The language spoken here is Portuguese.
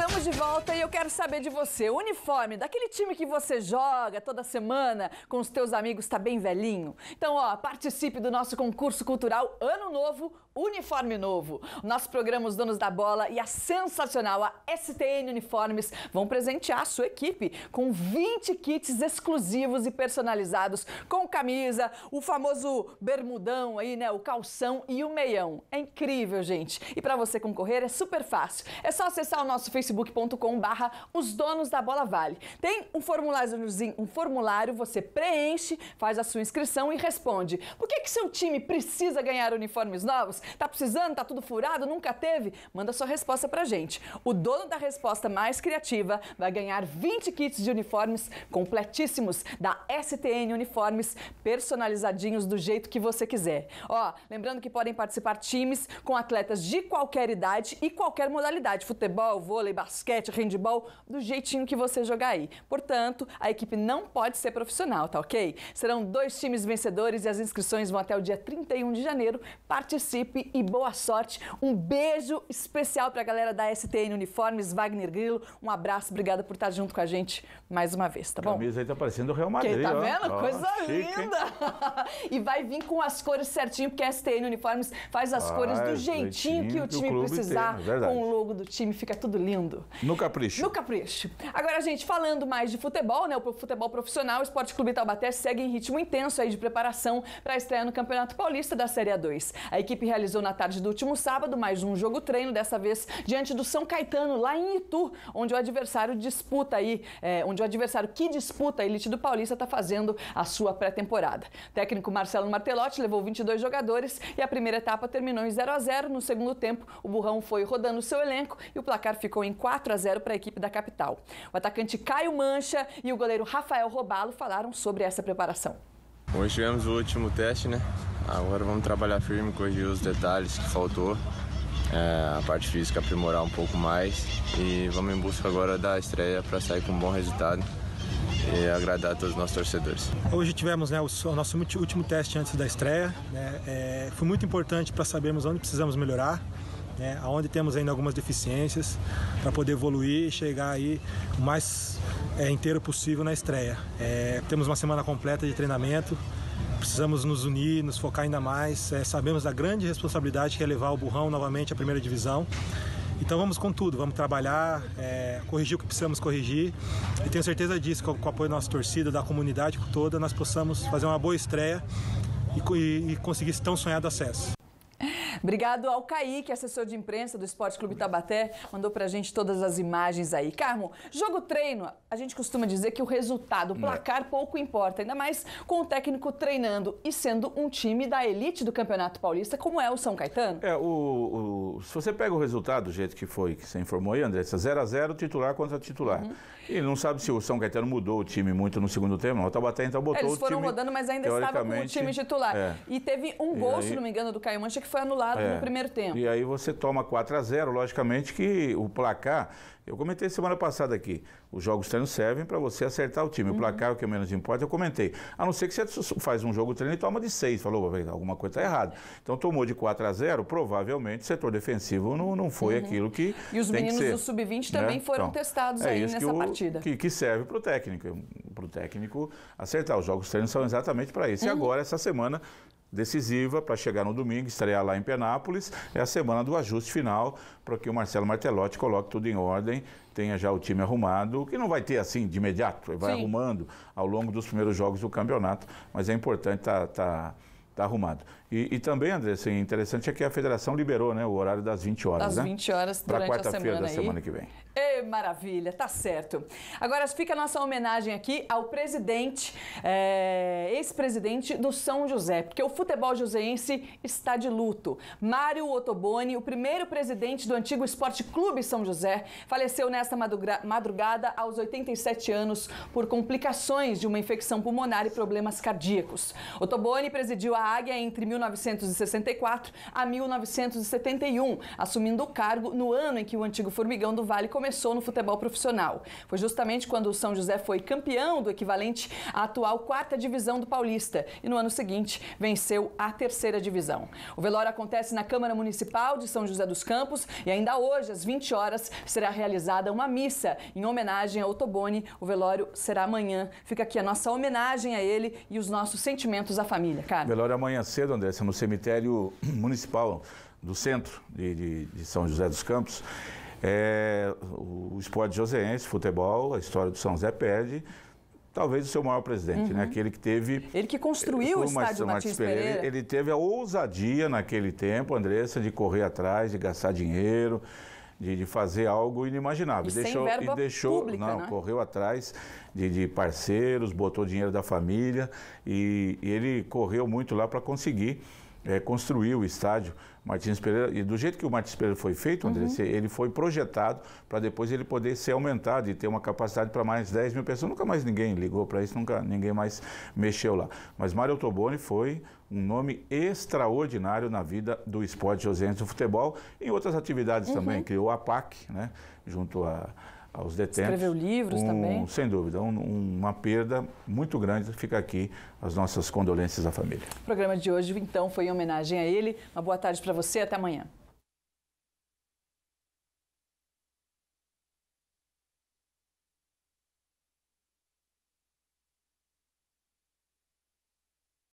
Estamos de volta e eu quero saber de você. O uniforme daquele time que você joga toda semana com os teus amigos está bem velhinho? Então, ó, participe do nosso concurso cultural Ano Novo, Uniforme Novo. O nosso programa Os Donos da Bola e a sensacional a STN Uniformes vão presentear a sua equipe com 20 kits exclusivos e personalizados com camisa, o famoso bermudão aí, né, o calção e o meião. É incrível, gente. E para você concorrer é super fácil. É só acessar o nosso facebook.com barra os donos da bola vale. Tem um formuláriozinho, um formulário, você preenche, faz a sua inscrição e responde. Por que, que seu time precisa ganhar uniformes novos? Tá precisando? Tá tudo furado? Nunca teve? Manda sua resposta pra gente. O dono da resposta mais criativa vai ganhar 20 kits de uniformes completíssimos da STN Uniformes, personalizadinhos do jeito que você quiser. Ó, lembrando que podem participar times com atletas de qualquer idade e qualquer modalidade, futebol, vôlei, basquete, handball, do jeitinho que você jogar aí. Portanto, a equipe não pode ser profissional, tá ok? Serão dois times vencedores e as inscrições vão até o dia 31 de janeiro. Participe e boa sorte. Um beijo especial para a galera da STN Uniformes, Wagner Grilo. Um abraço, obrigada por estar junto com a gente mais uma vez, tá bom? A camisa aí tá parecendo o Real Madrid, Quem tá ó. vendo? Ó, Coisa chique, linda! e vai vir com as cores certinho, porque a STN Uniformes faz as Faz, cores do jeitinho que jeitinho o que o time precisar, tem, é com o logo do time, fica tudo lindo. No capricho. No capricho. Agora, gente, falando mais de futebol, né? O futebol profissional, o Esporte Clube Taubaté segue em ritmo intenso aí de preparação para a estreia no Campeonato Paulista da Série A2. A equipe realizou na tarde do último sábado mais um jogo treino, dessa vez diante do São Caetano, lá em Itu, onde o adversário disputa aí, é, onde o adversário que disputa a elite do Paulista está fazendo a sua pré-temporada. O técnico Marcelo Martelotti levou 22 jogadores e a primeira etapa terminou em 0 a 0 No segundo tempo, o Burrão foi rodando seu elenco e o placar ficou em 4 a 0 para a equipe da capital. O atacante Caio Mancha e o goleiro Rafael Robalo falaram sobre essa preparação. Hoje tivemos o último teste, né? Agora vamos trabalhar firme, corrigir os detalhes que faltou, é, a parte física aprimorar um pouco mais e vamos em busca agora da estreia para sair com um bom resultado e agradar a todos os nossos torcedores. Hoje tivemos né, o, o nosso último teste antes da estreia. né, é, foi muito importante para sabermos onde precisamos melhorar, né, aonde temos ainda algumas deficiências, para poder evoluir e chegar aí o mais é, inteiro possível na estreia. É, temos uma semana completa de treinamento, precisamos nos unir, nos focar ainda mais. É, sabemos da grande responsabilidade que é levar o Burrão novamente à primeira divisão. Então vamos com tudo, vamos trabalhar, é, corrigir o que precisamos corrigir e tenho certeza disso, que com o apoio da nossa torcida, da comunidade toda, nós possamos fazer uma boa estreia e, e- e conseguir esse tão sonhado acesso. Obrigado ao Kaique, assessor de imprensa do Esporte Clube Tabaté, mandou pra gente todas as imagens aí. Carmo, jogo treino, a gente costuma dizer que o resultado, o placar pouco importa, ainda mais com o técnico treinando e sendo um time da elite do Campeonato Paulista, como é o São Caetano. É, o, o- se você pega o resultado do jeito que foi, que você informou aí, André, 0x0 titular contra titular. Uhum. E não sabe se o São Caetano mudou o time muito no segundo tempo, não. O Taubaté então botou Eles o foram time, rodando, mas ainda estava com o time titular. é. E teve um gol, aí- se não me engano, do Caio Mancha que foi anulado É. no primeiro tempo. E aí você toma 4 a 0 logicamente que o placar, eu comentei semana passada aqui, os jogos treinos servem para você acertar o time. O placar, o que menos importa, eu comentei. A não ser que você faz um jogo treino e toma de 6, falou, "Vai, alguma coisa está errada. Então tomou de 4 a 0 provavelmente o setor defensivo não, não foi aquilo que Uhum. E os meninos do Sub-20 também foram testados aí é isso nessa que o- partida. Que, que serve para o técnico, para o técnico acertar. Os jogos treinos são exatamente para isso. E Uhum. agora, essa semana decisiva para chegar no domingo, estrear lá em Penápolis, é a semana do ajuste final, para que o Marcelo Martelotti coloque tudo em ordem, tenha já o time arrumado, que não vai ter assim de imediato, vai Sim. arrumando ao longo dos primeiros jogos do campeonato, mas é importante estar tá, tá arrumado. E, e também, André, assim, interessante é que a federação liberou né, o horário das 20 horas, Às né? 20 horas Para durante a quarta-feira da semana que vem. Maravilha, tá certo. Agora fica a nossa homenagem aqui ao presidente, é, ex-presidente do São José, porque o futebol joseense está de luto. Mário Ottoboni, o primeiro presidente do antigo Esporte Clube São José, faleceu nesta madruga- madrugada aos 87 anos por complicações de uma infecção pulmonar e problemas cardíacos. Ottoboni presidiu a Águia entre 1964 a 1971, assumindo o cargo no ano em que o antigo Formigão do Vale começou no futebol profissional. Foi justamente quando o São José foi campeão do equivalente à atual quarta divisão do Paulista e no ano seguinte venceu a terceira divisão. O velório acontece na Câmara Municipal de São José dos Campos e ainda hoje, às 20 horas, será realizada uma missa em homenagem ao Toboni. O velório será amanhã. Fica aqui a nossa homenagem a ele e os nossos sentimentos à família. Cara. Velório amanhã cedo, Andressa, no cemitério municipal do centro de, de, de São José dos Campos. É, o esporte joseense, futebol, a história do São José perde talvez o seu maior presidente, né? uhum. né? Aquele que teve... Ele que construiu o estádio Martins Pereira. Pereira. Ele teve a ousadia naquele tempo, Andressa, de correr atrás, de gastar dinheiro, de, de fazer algo inimaginável. E deixou, sem verba e deixou, pública, não, né? correu atrás de, de, parceiros, botou dinheiro da família e, e ele correu muito lá para conseguir é, construir o estádio Martins Pereira. E do jeito que o Martins Pereira foi feito, André, uhum. ele foi projetado para depois ele poder ser aumentado e ter uma capacidade para mais 10 mil pessoas. Nunca mais ninguém ligou para isso, nunca ninguém mais mexeu lá. Mas Mário Toboni foi um nome extraordinário na vida do esporte josense do futebol e outras atividades uhum. também. Criou a PAC, né, junto a aos detentos. Escreveu livros um, também? Sem dúvida, um, uma perda muito grande. Fica aqui as nossas condolências à família. O programa de hoje, então, foi em homenagem a ele. Uma boa tarde para você, até amanhã.